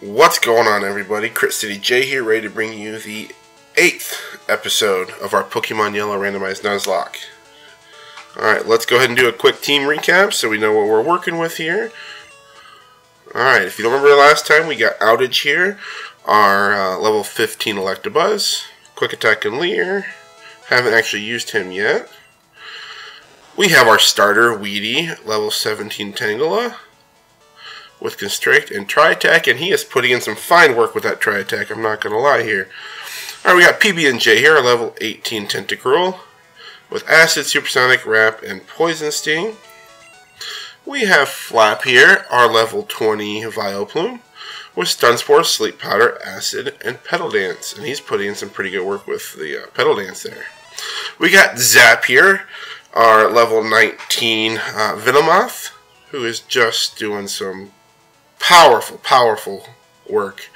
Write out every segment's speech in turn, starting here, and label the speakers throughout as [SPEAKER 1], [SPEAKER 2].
[SPEAKER 1] What's going on, everybody? Crit City J here, ready to bring you the eighth episode of our Pokemon Yellow Randomized Nuzlocke. Alright, let's go ahead and do a quick team recap so we know what we're working with here. Alright, if you don't remember last time, we got Outage here, our uh, level 15 Electabuzz, Quick Attack and Leer. Haven't actually used him yet. We have our starter, Weedy, level 17 Tangela with Constrict and Tri-Attack, and he is putting in some fine work with that Tri-Attack, I'm not going to lie here. Alright, we got PB&J here, level 18 Tentacruel, with Acid, Supersonic, Wrap, and Poison Sting. We have Flap here, our level 20 Vileplume, with Stun Spore, Sleep Powder, Acid, and Petal Dance, and he's putting in some pretty good work with the uh, Petal Dance there. We got Zap here, our level 19 uh, Venomoth, who is just doing some powerful, powerful work.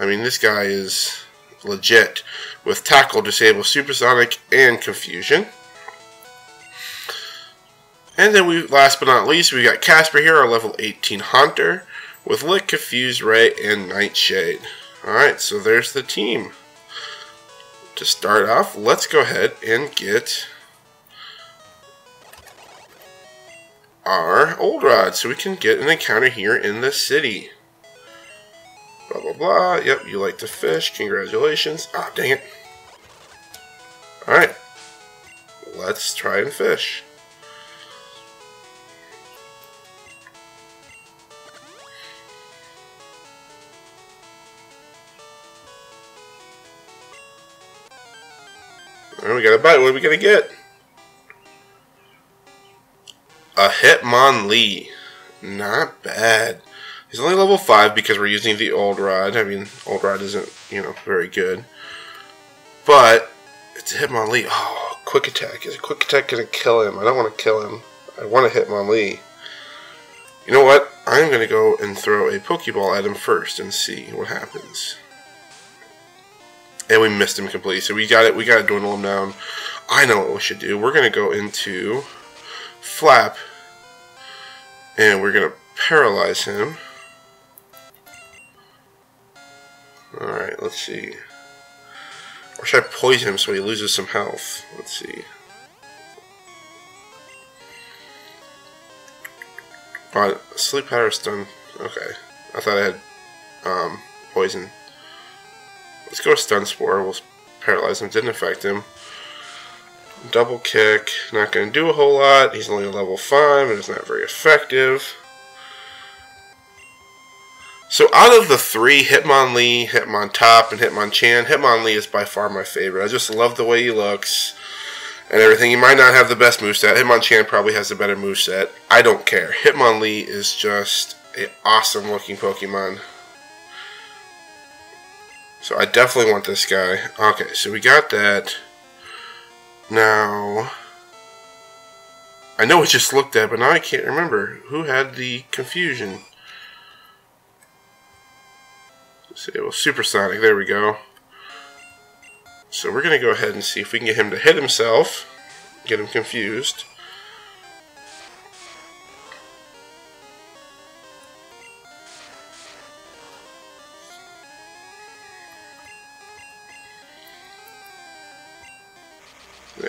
[SPEAKER 1] I mean, this guy is legit with Tackle, Disable, Supersonic, and Confusion. And then we, last but not least, we got Casper here, our level 18 Haunter, with Lick, Confuse, Ray, and Nightshade. Alright, so there's the team. To start off, let's go ahead and get our old rod so we can get an encounter here in the city. Blah blah blah. Yep, you like to fish. Congratulations. Ah, dang it. Alright. Let's try and fish. Alright, we got a bite. What are we going to get? A Hitmonlee. Not bad. He's only level 5 because we're using the old rod. I mean, old rod isn't, you know, very good. But, it's a Hitmonlee. Oh, quick attack. Is a quick attack going to kill him? I don't want to kill him. I want to Hitmonlee. You know what? I'm going to go and throw a Pokeball at him first and see what happens. And we missed him completely. So we got it. We got to dwindle him down. I know what we should do. We're going to go into Flap and we're going to paralyze him. Alright, let's see. Or should I poison him so he loses some health? Let's see. Oh, sleep powder stun. Okay. I thought I had um, poison. Let's go stun spore. We'll paralyze him. Didn't affect him. Double kick, not going to do a whole lot. He's only a level 5 and it's not very effective. So out of the three, Hitmonlee, Hitmontop, and Hitmonchan, Hitmonlee is by far my favorite. I just love the way he looks and everything. He might not have the best moveset. Hitmonchan probably has a better moveset. I don't care. Hitmonlee is just an awesome looking Pokemon. So I definitely want this guy. Okay, so we got that. Now, I know it just looked at, but now I can't remember who had the confusion. Let's see, was Supersonic. There we go. So we're to go ahead and see if we can get him to hit himself, get him confused.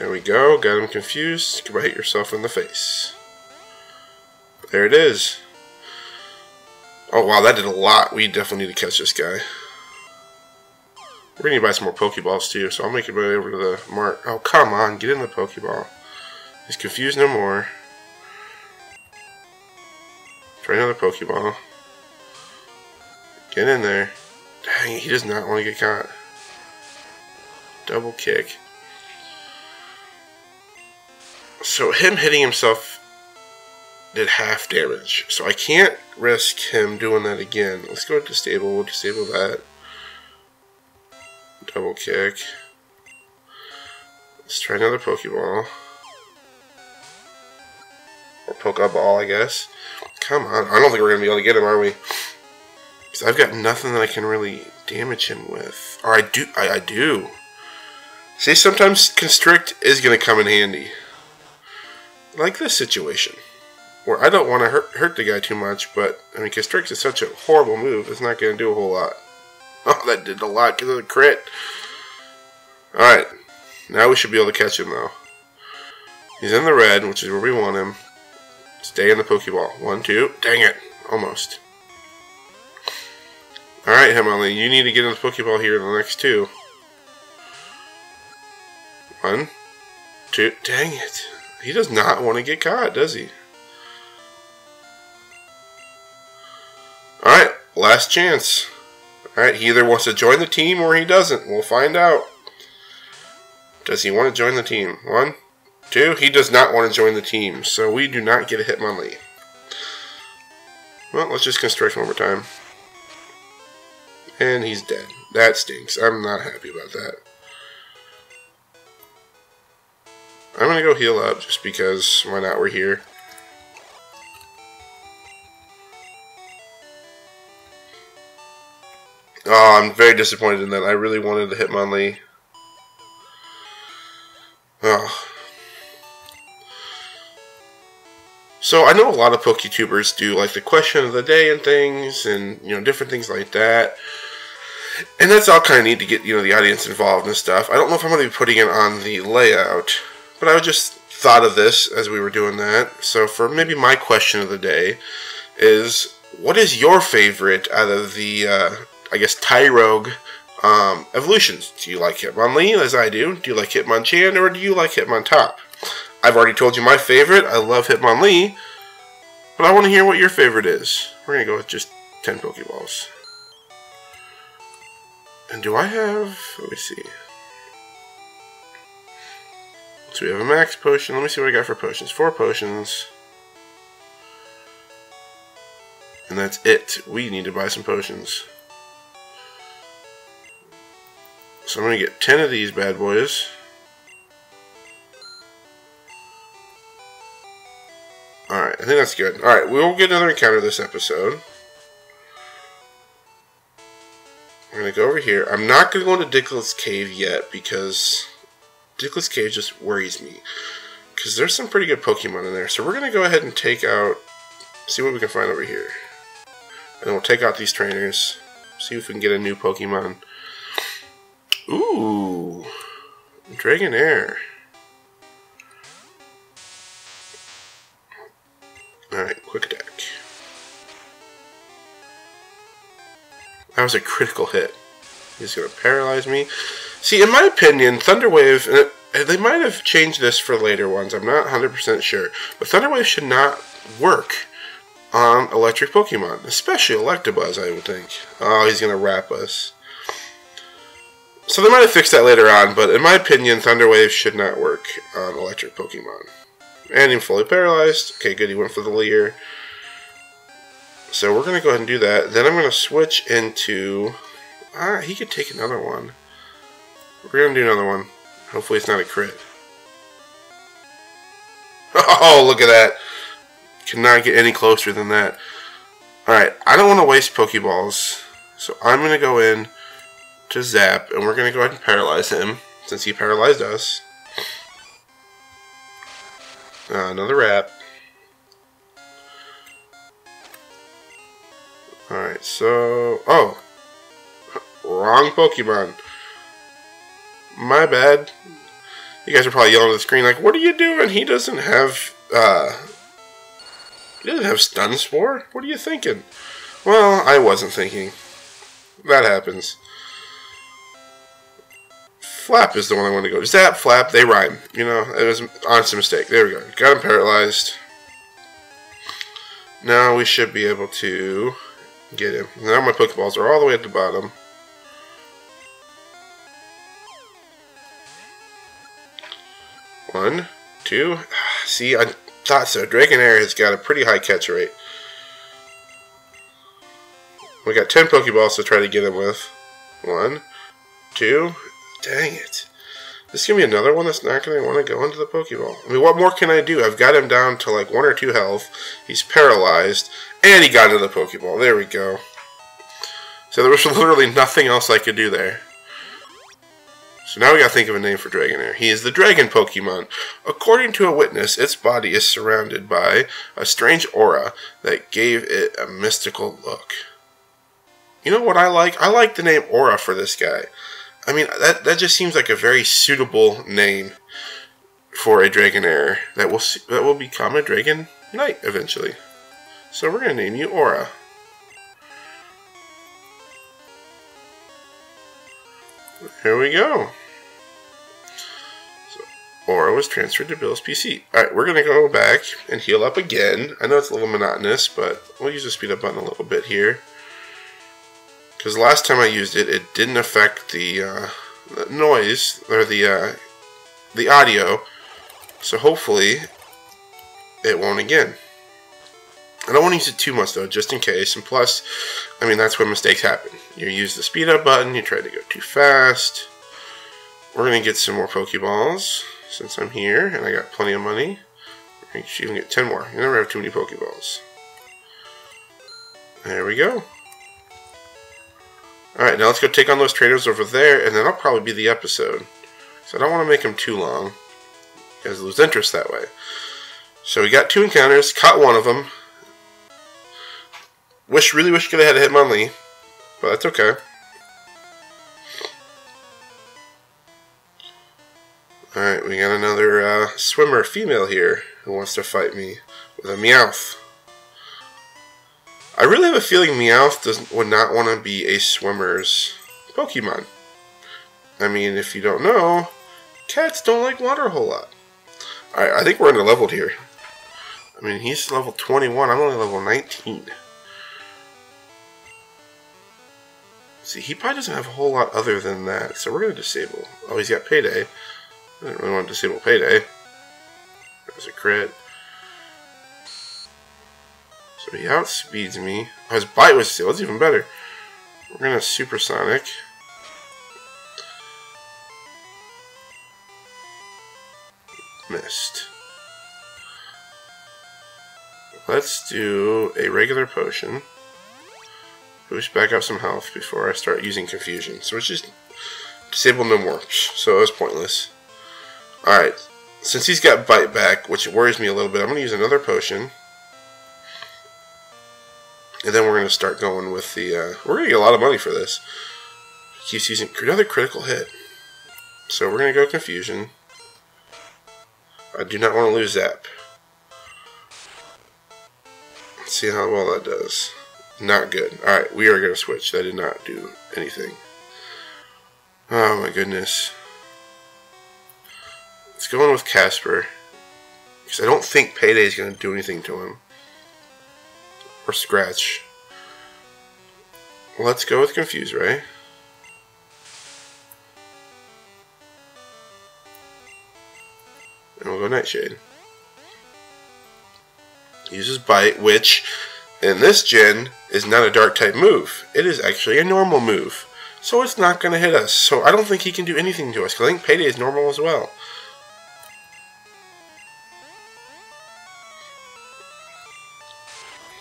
[SPEAKER 1] There we go. Got him confused. Goodbye, hit yourself in the face. There it is. Oh, wow, that did a lot. We definitely need to catch this guy. We're going to buy some more Pokeballs, too, so I'll make it way over to the mark. Oh, come on. Get in the Pokeball. He's confused no more. Try another Pokeball. Get in there. Dang, he does not want to get caught. Double kick. So him hitting himself did half damage. So I can't risk him doing that again. Let's go to disable. We'll disable that. Double kick. Let's try another Pokeball. Or Pokeball, I guess. Come on. I don't think we're going to be able to get him, are we? Because I've got nothing that I can really damage him with. Or I do. I, I do. See, sometimes Constrict is going to come in handy like this situation. where I don't want to hurt, hurt the guy too much, but, I mean, Constrict is such a horrible move, it's not going to do a whole lot. Oh, that did a lot because of the crit. Alright, now we should be able to catch him, though. He's in the red, which is where we want him. Stay in the Pokeball. One, two. Dang it. Almost. Alright, Hitmonlee, you need to get in the Pokeball here in the next two. One, two. Dang it. He does not want to get caught, does he? Alright, last chance. Alright, he either wants to join the team or he doesn't. We'll find out. Does he want to join the team? One, two. He does not want to join the team, so we do not get a Hitmonlee. Well, let's just constrict one more time. And he's dead. That stinks. I'm not happy about that. I'm going to go heal up just because why not? We're here. Oh, I'm very disappointed in that. I really wanted to Hitmonlee. Oh. So I know a lot of PokeTubers do like the question of the day and things, and you know different things like that. And that's all kind of neat to get you know the audience involved and stuff. I don't know if I'm going to be putting it on the layout, but I just thought of this as we were doing that. So for maybe my question of the day is, what is your favorite out of the uh, I guess, Tyrogue um, evolutions. Do you like Hitmonlee as I do? Do you like Hitmonchan or do you like Hitmontop? I've already told you my favorite. I love Hitmonlee. But I want to hear what your favorite is. We're going to go with just 10 Pokeballs. And do I have... Let me see. So we have a max potion. Let me see what I got for potions. Four potions. And that's it. We need to buy some potions. So I'm going to get 10 of these bad boys. Alright, I think that's good. Alright, we will get another encounter this episode. We're going to go over here. I'm not going to go into Diglett Cave yet because Diglett Cave just worries me. Because there's some pretty good Pokemon in there. So we're going to go ahead and take out, see what we can find over here. And then we'll take out these trainers, see if we can get a new Pokemon. Ooh, Dragonair. Alright, quick attack. That was a critical hit. He's to paralyze me. See, in my opinion, Thunder Wave, and they might have changed this for later ones, I'm not 100% sure, but Thunder Wave should not work on electric Pokemon, especially Electabuzz, I would think. Oh, he's going to wrap us. So they might have fixed that later on, but in my opinion, Thunder Wave should not work on electric Pokemon. And he's fully paralyzed. Okay, good, he went for the Leer. So we're going to go ahead and do that. Then I'm going to switch into... Ah, he could take another one. We're to do another one. Hopefully it's not a crit. Oh, look at that. Cannot get any closer than that. Alright, I don't want to waste Pokeballs. So I'm going to go in to Zap, and we're going to go ahead and paralyze him, since he paralyzed us. Uh, another rat. Alright, so... Oh! Wrong Pokemon. My bad. You guys are probably yelling at the screen like, what are you doing? He doesn't have, uh... He doesn't have Stun Spore? What are you thinking? Well, I wasn't thinking. That happens. Flap is the one I want to go. Zap, Flap, they rhyme. You know, it was an honest mistake. There we go. Got him paralyzed. Now we should be able to get him. Now my Pokeballs are all the way at the bottom. One, two. Ah, see, I thought so. Dragonair has got a pretty high catch rate. We got 10 Pokeballs to try to get him with. One, two, Dang it. This is going to be another one that's not going to want to go into the Pokeball. I mean, what more can I do? I've got him down to like one or two health. He's paralyzed. And he got into the Pokeball. There we go. So there was literally nothing else I could do there. So now we gotta think of a name for Dragonair. He is the dragon Pokemon. According to a witness, its body is surrounded by a strange aura that gave it a mystical look. You know what I like? I like the name Aura for this guy. I mean, that, that just seems like a very suitable name for a Dragonair that will that will become a Dragon Knight eventually. So we're gonna name you Aura. Here we go. Aura was transferred to Bill's PC. Alright, we're going to go back and heal up again. I know it's a little monotonous, but we'll use the speed up button a little bit here. Because last time I used it, it didn't affect the, uh, the noise, or the, uh, the audio. So hopefully, it won't again. I don't want to use it too much though, just in case. And plus, I mean, that's when mistakes happen. You use the speed up button, you try to go too fast. We're going to get some more Pokeballs since I'm here and I got plenty of money. You should even get 10 more. You never have too many Pokeballs. There we go. Alright, now let's go take on those traders over there, and then that'll probably be the episode. So I don't want to make them too long. You guys lose interest that way. So we got two encounters, caught one of them, Wish, really wish could have had a Hitmonlee, but that's okay. We got another uh, swimmer female here who wants to fight me with a Meowth. I really have a feeling Meowth does, would not want to be a swimmer's Pokemon. I mean, if you don't know, cats don't like water a whole lot. Alright, I think we're under leveled here. I mean, he's level 21, I'm only level 19. See, he probably doesn't have a whole lot other than that, so we're going to disable. Oh, he's got Payday. I didn't really want to disable Payday. There's a crit. So he outspeeds me. Oh, his bite was still. That's even better. We're to Supersonic. Missed. Let's do a regular potion. Boost back up some health before I start using confusion. So it's just disable no more. So it was pointless. Alright. Since he's got bite back, which worries me a little bit, I'm going to use another potion. And then we're going to start going with the... Uh, we're going to get a lot of money for this. He keeps using another critical hit. So we're going to go Confusion. I do not want to lose Zap. Let's see how well that does. Not good. Alright, we are going to switch. That did not do anything. Oh my goodness. Let's go in with Casper. Because I don't think Payday is going to do anything to him. Or Scratch. Let's go with Confuse Ray. And we'll go Nightshade. Uses Bite, which in this gen is not a dark type move. It is actually a normal move. So it's not going to hit us. So I don't think he can do anything to us. Because I think Payday is normal as well.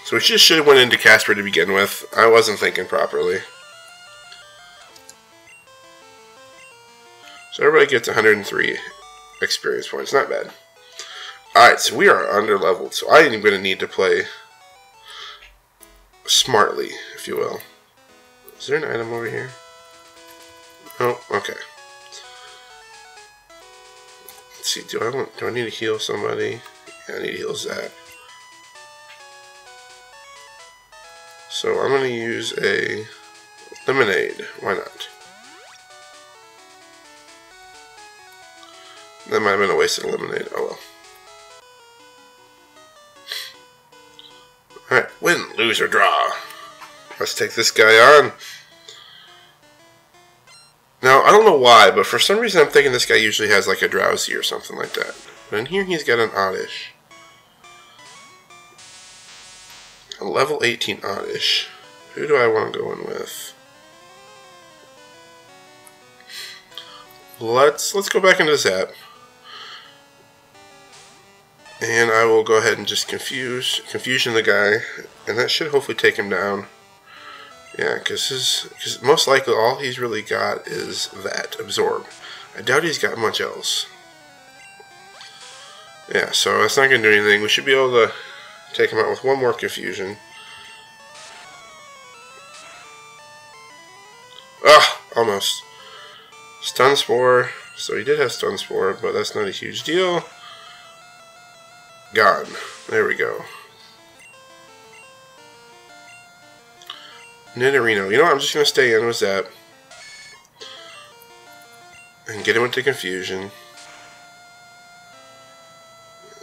[SPEAKER 1] So we just should have went into Casper to begin with. I wasn't thinking properly. So everybody gets 103 experience points. Not bad. Alright, so we are under leveled. So I am going to need to play smartly, if you will. Is there an item over here? Oh, okay. Let's see, do I want do I need to heal somebody? Yeah, I need to heal Zap. So I'm gonna use a lemonade. Why not? That might have been a wasted lemonade. Oh well. Alright, win, lose, or draw. Let's take this guy on. Now, I don't know why, but for some reason I'm thinking this guy usually has like a Drowzee or something like that. But in here he's got an oddish. A level 18 oddish. Who do I want to go in with? Let's let's go back into Zap. And I will go ahead and just confuse confusion the guy, and that should hopefully take him down. Yeah, because his cause most likely all he's really got is that absorb. I doubt he's got much else. Yeah, so that's not to do anything. We should be able to take him out with one more confusion. Ah, almost. Stun Spore. So he did have Stun Spore, but that's not a huge deal. Gone. There we go. Nidorino. You know what? I'm just going to stay in with Zap. And get him into confusion.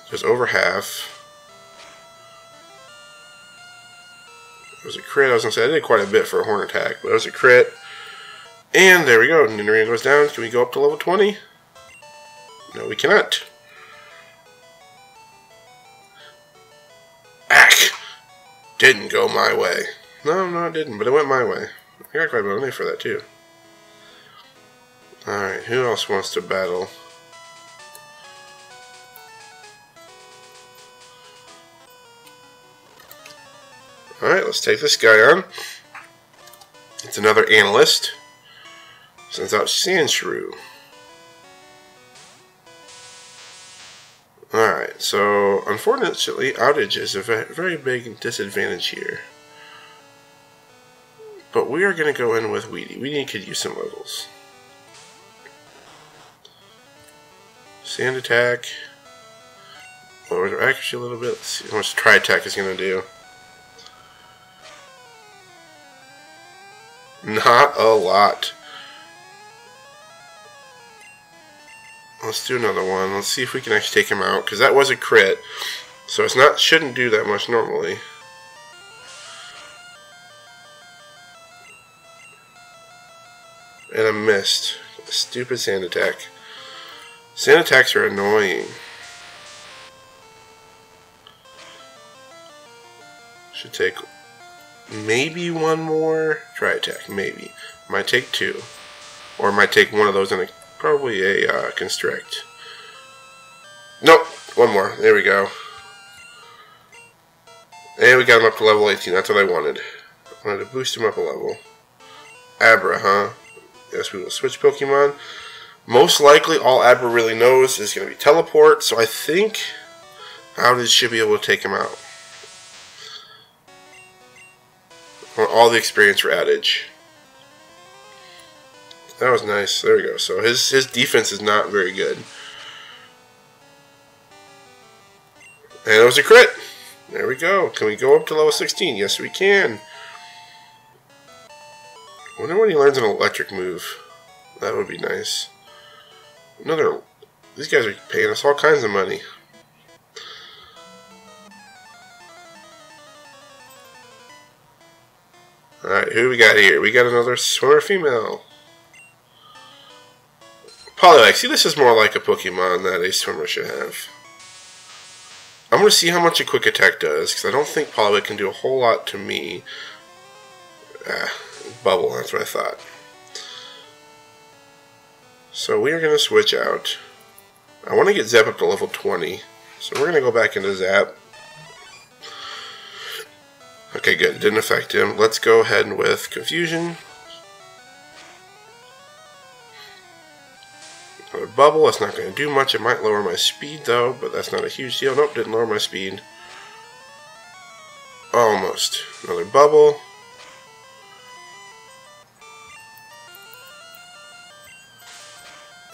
[SPEAKER 1] Just over half. It was a crit. I was going to say, I did quite a bit for a horn attack, but it was a crit. And there we go. Nidorino goes down. Can we go up to level 20? No, we cannot. Ack! Didn't go my way. No, no, it didn't, but it went my way. I got quite a bit of money for that, too. Alright, who else wants to battle? Alright, let's take this guy on. It's another analyst. Sends out Sandshrew. Alright, so unfortunately, outage is a very big disadvantage here. But we are going to go in with Weedy. Weedy could use some levels. Sand attack. Lower their accuracy a little bit. Let's see how much Tri Attack is going to do. Not a lot. Let's do another one. Let's see if we can actually take him out, because that was a crit. So it's not shouldn't do that much normally. And I missed. Stupid sand attack. Sand attacks are annoying. Should take maybe one more Tri Attack. Maybe. Might take two. Or might take one of those and a, probably a uh, constrict. Nope. One more. There we go. And we got him up to level 18. That's what I wanted. I wanted to boost him up a level. Abra, huh? Yes, we will switch Pokemon. Most likely, all Abra really knows is going to be Teleport, so I think Outage should be able to take him out. All the experience for Outage. That was nice. There we go. So his his defense is not very good. And it was a crit. There we go. Can we go up to level 16? Yes, we can. I wonder when he learns an electric move. That would be nice. Another. These guys are paying us all kinds of money. Who we got here? We got another swimmer female. Poliwag. See, this is more like a Pokemon that a swimmer should have. I'm going to see how much a quick attack does, because I don't think Poliwag can do a whole lot to me. Ah, bubble, that's what I thought. So we are going to switch out. I want to get Zap up to level 20. So we're going to go back into Zap. Okay, good. It didn't affect him. Let's go ahead with Confusion. Another bubble. That's not going to do much. It might lower my speed, though, but that's not a huge deal. Nope, didn't lower my speed. Almost. Another bubble.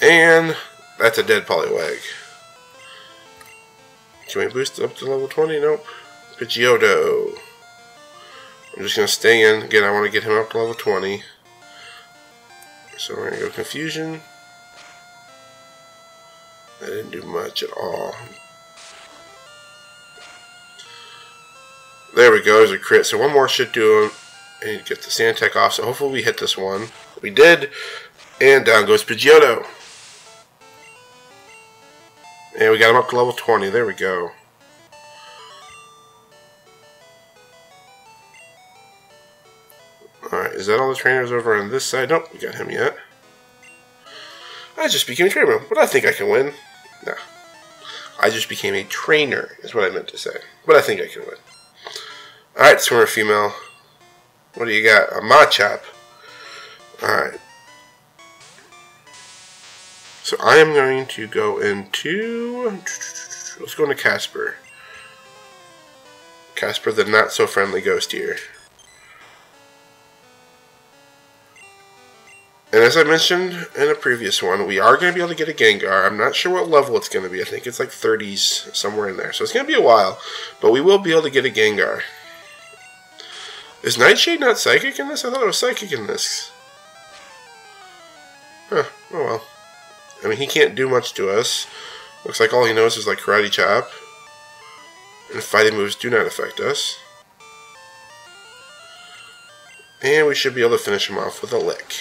[SPEAKER 1] And that's a dead Poliwag. Can we boost up to level 20? Nope. Pidgeotto. I'm just going to stay in. Again, I want to get him up to level 20. So we're going to go Confusion. That didn't do much at all. There we go. There's a crit. So one more should do him. And get the Sand Attack off. So hopefully we hit this one. We did. And down goes Pidgeotto. And we got him up to level 20. There we go. Is that all the trainers over on this side? Nope, we got him yet. I just became a trainer, but I think I can win. No. I just became a trainer, is what I meant to say. But I think I can win. Alright, swimmer female. What do you got? A Machop. Alright. So I am going to go into. Let's go into Casper. Casper, the not so friendly ghost here. And as I mentioned in a previous one, we are going to be able to get a Gengar. I'm not sure what level it's going to be. I think it's like 30s, somewhere in there. So it's going to be a while. But we will be able to get a Gengar. Is Nightshade not Psychic in this? I thought it was Psychic in this. Huh. Oh well. I mean, he can't do much to us. Looks like all he knows is like Karate Chop. And fighting moves do not affect us. And we should be able to finish him off with a lick.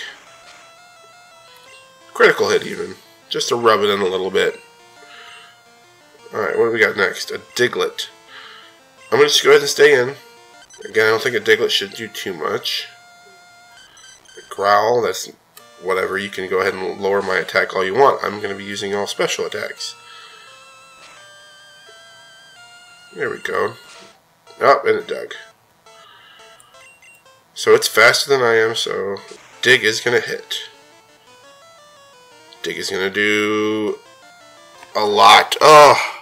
[SPEAKER 1] Critical hit even. Just to rub it in a little bit. Alright, what do we got next? A Diglett. I'm going to just go ahead and stay in. Again, I don't think a Diglett should do too much. A Growl, that's whatever. You can go ahead and lower my attack all you want. I'm going to be using all special attacks. There we go. Oh, and it dug. So it's faster than I am, so Dig is going to hit. Dig is going to do a lot. Oh.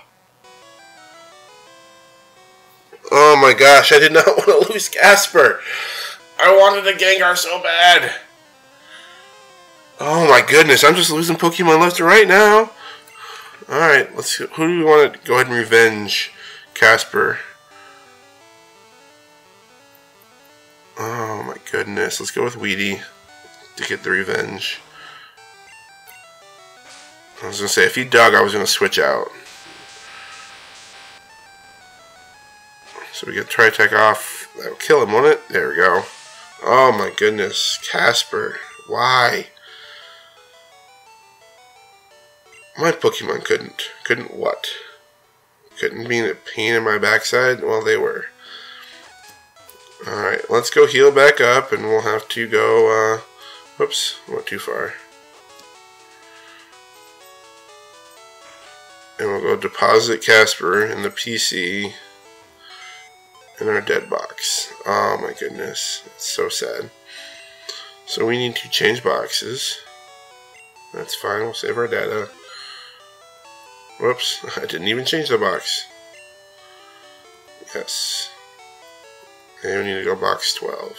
[SPEAKER 1] Oh my gosh, I did not want to lose Casper. I wanted a Gengar so bad. Oh my goodness, I'm just losing Pokemon left and right now. Alright, let's see. Who do we want to go ahead and revenge Casper? Oh my goodness, let's go with Weedy to get the revenge. I was going to say, if he dug, I was going to switch out. So we get Tri-Attack off. That'll kill him, won't it? There we go. Oh my goodness. Casper. Why? My Pokemon couldn't. Couldn't what? Couldn't be a pain in my backside? Well, they were. Alright, let's go heal back up, and we'll have to go, uh... Whoops, went too far. And we'll go deposit Casper in the PC in our dead box. Oh my goodness. It's so sad. So we need to change boxes. That's fine. We'll save our data. Whoops. I didn't even change the box. Yes. And we need to go box 12.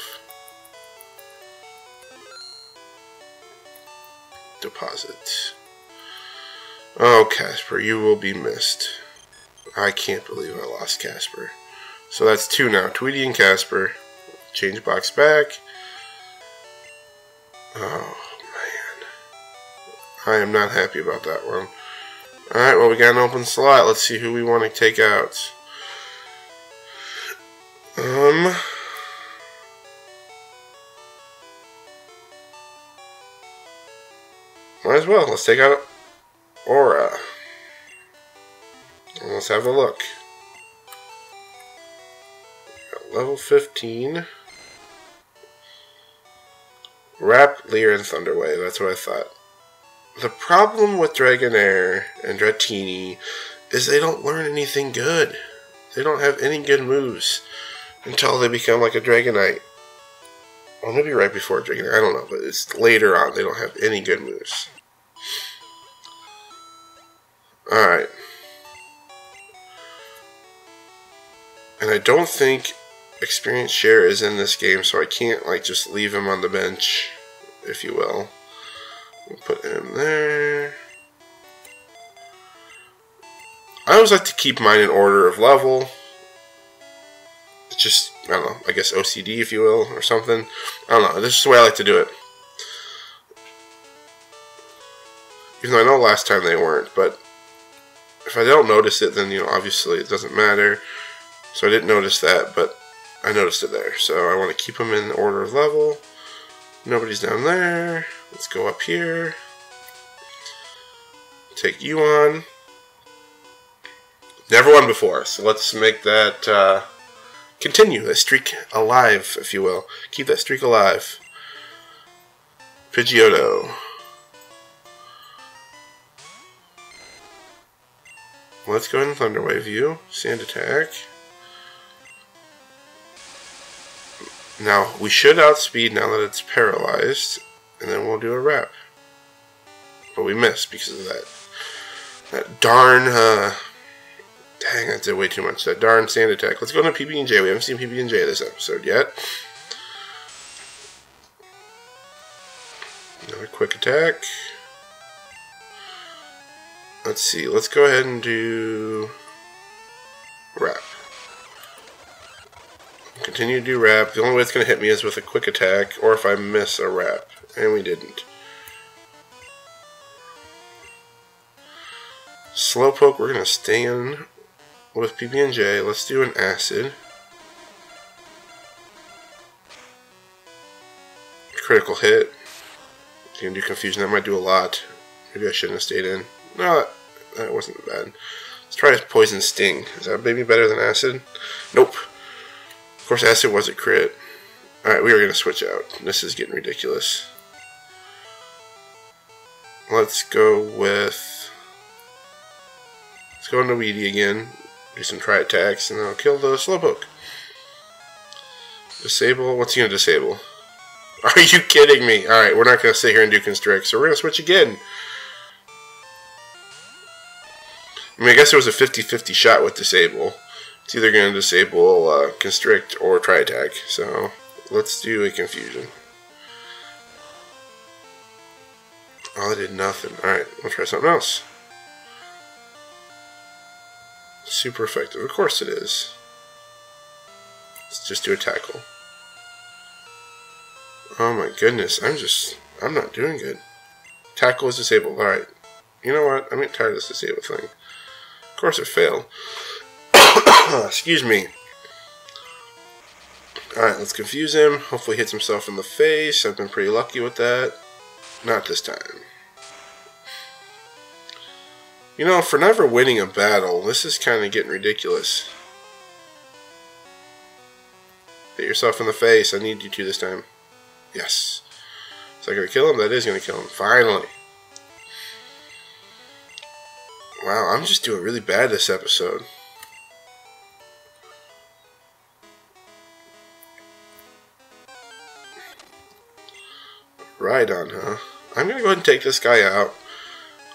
[SPEAKER 1] Deposit. Oh, Casper, you will be missed. I can't believe I lost Casper. So that's two now. Tweety and Casper. Change box back. Oh, man. I am not happy about that one. Alright, well, we got an open slot. Let's see who we want to take out. Um... Might as well. Let's take out Aura. Let's have a look. Level 15. Wrap, Leer, and Thunderwave. That's what I thought. The problem with Dragonair and Dratini is they don't learn anything good. They don't have any good moves until they become like a Dragonite. Or maybe right before Dragonite. I don't know, but it's later on. They don't have any good moves. Alright. And I don't think experience share is in this game, so I can't like just leave him on the bench, if you will. We'll put him there. I always like to keep mine in order of level. It's just, I don't know, I guess OCD, if you will, or something. I don't know, this is the way I like to do it. Even though I know last time they weren't, but if I don't notice it, then, you know, obviously it doesn't matter. So I didn't notice that, but I noticed it there. So I want to keep them in order of level. Nobody's down there. Let's go up here. Take you on. Never won before, so let's make that uh, continue. That streak alive, if you will. Keep that streak alive. Pidgeotto. Let's go in Thunderwave you. Sand attack. Now, we should outspeed now that it's paralyzed, and then we'll do a wrap. but we missed because of that. That darn, uh, dang, I did way too much. That darn sand attack. Let's go to PB&J. We haven't seen PB&J this episode yet. Another quick attack. Let's see. Let's go ahead and do wrap. Continue to do wrap. The only way it's going to hit me is with a quick attack or if I miss a wrap. And we didn't. Slowpoke, we're going to stay in with PB&J. Let's do an acid. Critical hit. You can do confusion. That might do a lot. Maybe I shouldn't have stayed in. No, Uh, that wasn't bad. Let's try poison sting. Is that maybe better than acid? Nope. Of course, acid was a crit. Alright, we are going to switch out. This is getting ridiculous. Let's go with... Let's go into Weedy again. Do some tri-attacks, and I'll kill the Slowpoke. Disable. What's he going to disable? Are you kidding me? Alright, we're not going to sit here and do Constrict, so we're going to switch again. I mean, I guess it was a 50-50 shot with Disable. It's either going to disable uh, Constrict or Tri-Attack, so let's do a Confusion. Oh, I did nothing. Alright, we'll try something else. Super effective. Of course it is. Let's just do a tackle. Oh my goodness, I'm just, I'm not doing good. Tackle is disabled. Alright. You know what? I'm getting tired of this disabled thing. Of course it failed. Excuse me. Alright, let's confuse him. Hopefully hits himself in the face. I've been pretty lucky with that. Not this time. You know, for never winning a battle, this is kind of getting ridiculous. Hit yourself in the face. I need you to this time. Yes. Is that going to kill him? That is going to kill him. Finally. Wow, I'm just doing really bad this episode. Right on, huh? I'm to go ahead and take this guy out.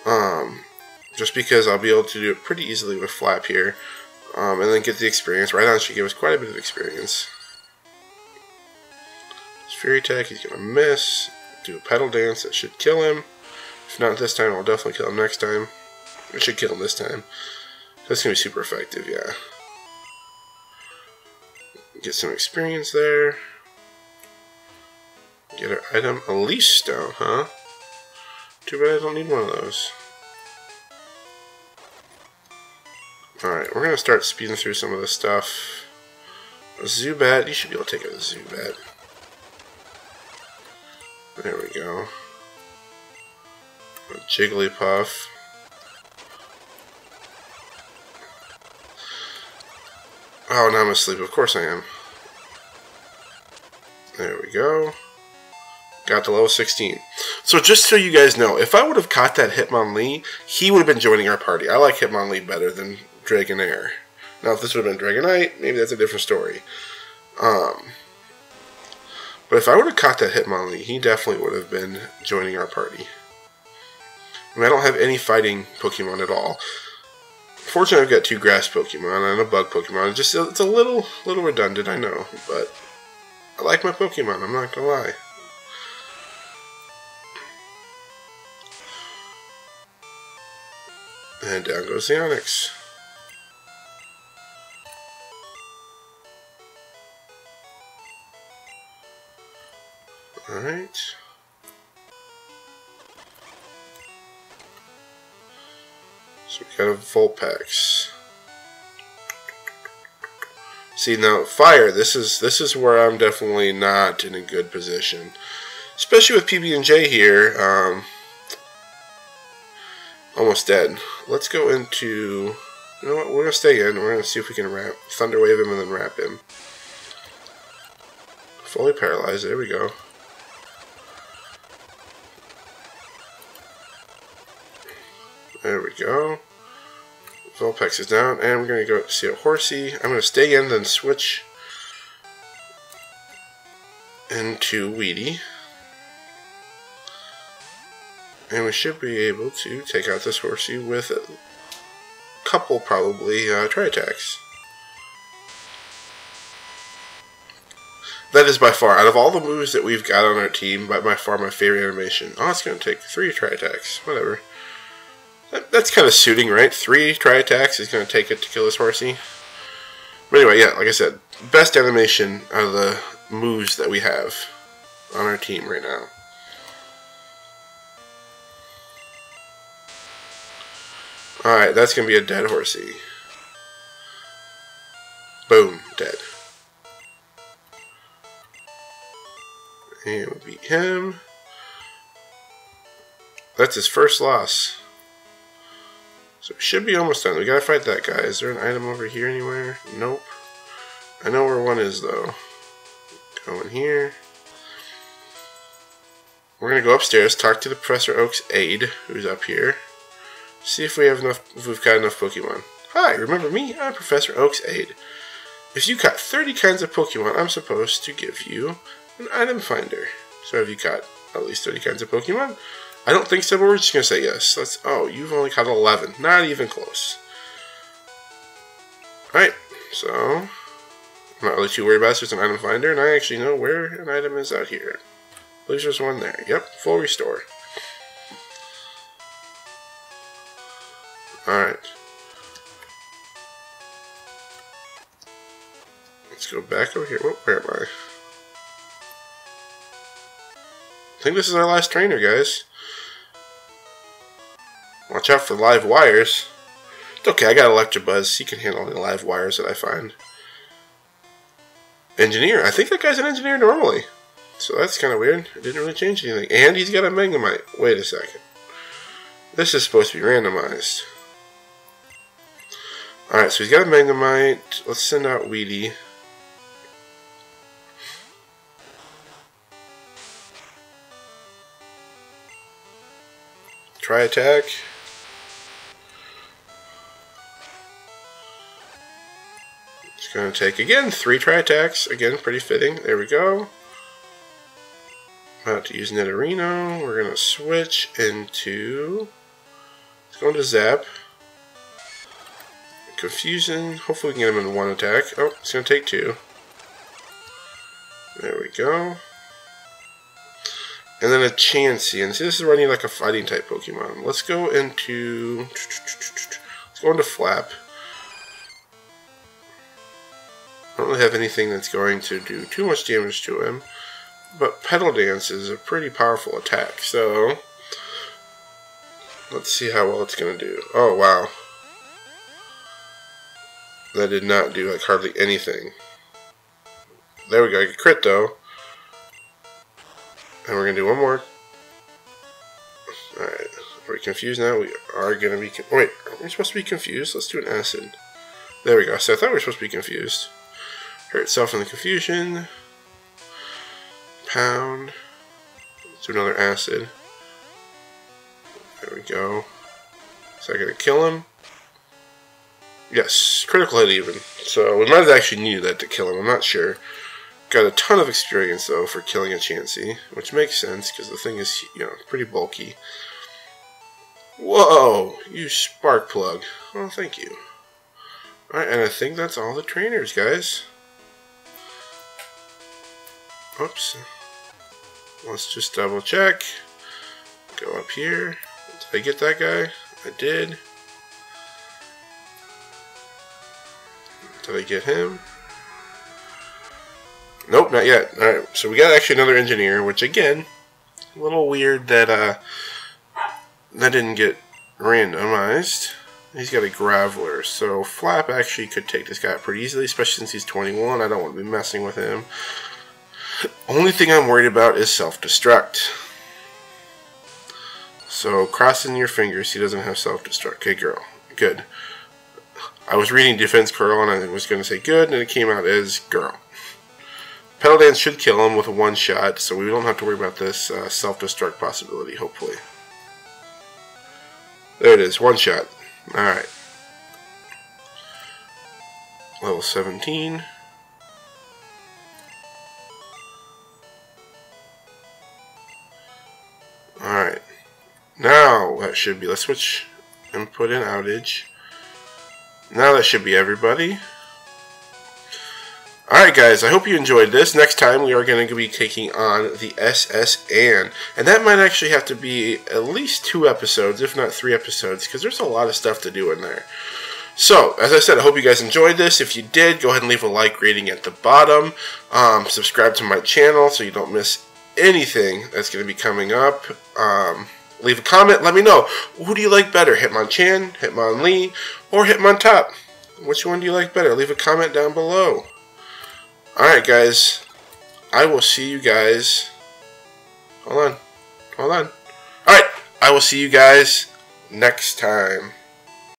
[SPEAKER 1] Um, just because I'll be able to do it pretty easily with Flap here. Um, and then get the experience. Rhydon should give us quite a bit of experience. Fury Attack, he's to miss. Do a Petal Dance, that should kill him. If not this time, I'll definitely kill him next time. Should kill him this time. That's going to be super effective, yeah. Get some experience there. Get our item, a Leaf Stone, huh? Too bad I don't need one of those. Alright, we're going to start speeding through some of this stuff. Zubat, you should be able to take out Zubat. There we go. A Jigglypuff. Oh, now I'm asleep. Of course I am. There we go. Got to level 16. So just so you guys know, if I would have caught that Hitmonlee, he would have been joining our party. I like Hitmonlee better than Dragonair. Now, if this would have been Dragonite, maybe that's a different story. Um, but if I would have caught that Hitmonlee, he definitely would have been joining our party. I mean, I don't have any fighting Pokemon at all. Fortunately, I've got two grass Pokemon and a bug Pokemon. It's just it's a little little redundant, I know, but I like my Pokemon. I'm not gonna lie. And down goes the Onix. Alright. So we got a Vulpix. See now, fire. This is this is where I'm definitely not in a good position, especially with PB and J here. Um, almost dead. Let's go into. You know what? We're gonna stay in. We're gonna see if we can wrap Thunder Wave him and then wrap him. Fully paralyzed. There we go. Go. Vulpix is down, and we're going to go see a Horsea. I'm going to stay in, then switch into Weedy. And we should be able to take out this Horsea with a couple, probably, uh, tri-attacks. That is by far, out of all the moves that we've got on our team, by, by far my favorite animation. Oh, it's going to take three tri-attacks. Whatever. That, that's kind of suiting, right? Three tri-attacks is going to take it to kill this Horsea. But anyway, yeah, like I said, best animation of the moves that we have on our team right now. Alright, that's going to be a dead Horsea. Boom, dead. And we beat him. That's his first loss. So we should be almost done. We gotta fight that guy. Is there an item over here anywhere? Nope. I know where one is though. Go in here. We're gonna go upstairs, talk to the Professor Oak's aide, who's up here. See if we have enough if we've got enough Pokemon. Hi, remember me? I'm Professor Oak's aide. If you caught 30 kinds of Pokemon, I'm supposed to give you an item finder. So have you caught at least 30 kinds of Pokemon? I don't think so, but we're just going to say yes. Let's. Oh, you've only caught 11. Not even close. Alright, so... I'm not really too worried about it. There's an item finder, and I actually know where an item is out here. I believe there's one there. Yep, full restore. Alright. Let's go back over here. where am I? I think this is our last trainer, guys. Watch out for live wires. It's okay, I got Electabuzz. He can handle the live wires that I find. Engineer. I think that guy's an engineer normally. So that's kind of weird. It didn't really change anything. And he's got a Magnemite. Wait a second. This is supposed to be randomized. Alright, so he's got a Magnemite. Let's send out Weedy. Tri Attack. To take, again, three tri-attacks. Again, pretty fitting. There we go. About to use Nidorino. We're to switch into... Let's go into Zap. Confusion. Hopefully we can get him in one attack. Oh, it's to take two. There we go. And then a Chansey. And see, this is running like a fighting type Pokemon. Let's go into... Let's go into Flap. I don't really have anything that's going to do too much damage to him. But Petal Dance is a pretty powerful attack, so... Let's see how well it's going to do. Oh, wow. That did not do like hardly anything. There we go, I get crit though. And we're going to do one more. Alright. Are we confused now? We are going to be... wait, are we supposed to be confused? Let's do an acid. There we go. So I thought we were supposed to be confused. Itself in the confusion. Pound. Let's do another acid. There we go. Is that going to kill him? Yes, critical hit even. So we might have actually needed that to kill him. I'm not sure. Got a ton of experience, though, for killing a Chansey, which makes sense, because the thing is, you know, pretty bulky. Whoa! You spark plug. Oh, thank you. Alright, and I think that's all the trainers, guys. Oops. Let's just double check. Go up here. Did I get that guy? I did. Did I get him? Nope, not yet. Alright, so we got actually another engineer, which again, a little weird that uh, that didn't get randomized. He's got a Graveler, so Flap actually could take this guy pretty easily, especially since he's 21. I don't want to be messing with him. Only thing I'm worried about is self-destruct. So, crossing your fingers, he doesn't have self-destruct. Okay, girl. Good. I was reading Defense Curl, and I was going to say good, and it came out as girl. Petal Dance should kill him with a one shot, so we don't have to worry about this uh, self-destruct possibility, hopefully. There it is, one shot. Alright. Level 17. Should be. Let's switch input and outage. Now that should be everybody. Alright guys, I hope you enjoyed this. Next time we are going to be taking on the SS. And that might actually have to be at least two episodes, if not three episodes, because there's a lot of stuff to do in there. So, as I said, I hope you guys enjoyed this. If you did, go ahead and leave a like rating at the bottom. Um, subscribe to my channel so you don't miss anything that's going to be coming up. Um, leave a comment. Let me know. Who do you like better, Hitmonchan, Hitmonlee, or Hitmontop? Which one do you like better? Leave a comment down below. Alright, guys. I will see you guys. Hold on. Hold on. Alright. I will see you guys next time.